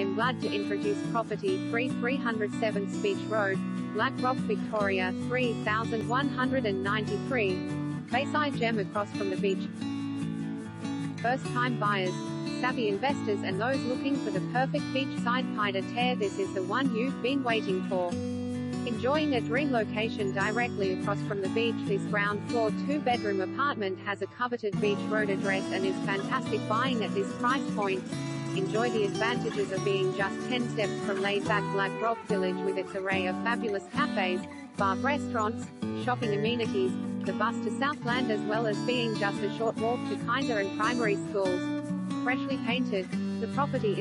am glad to introduce property 3307 Beach Road, Black Rock, Victoria 3193. Bayside gem across from the beach. First-time buyers, savvy investors and those looking for the perfect beachside pied-à-terre this is the one you've been waiting for. Enjoying a dream location directly across from the beach, this ground floor two-bedroom apartment has a coveted beach road address and is fantastic buying at this price point. Enjoy the advantages of being just 10 steps from laid-back Black Rock Village with its array of fabulous cafes, bar restaurants, shopping amenities, the bus to Southland as well as being just a short walk to kinder and primary schools. Freshly painted, the property is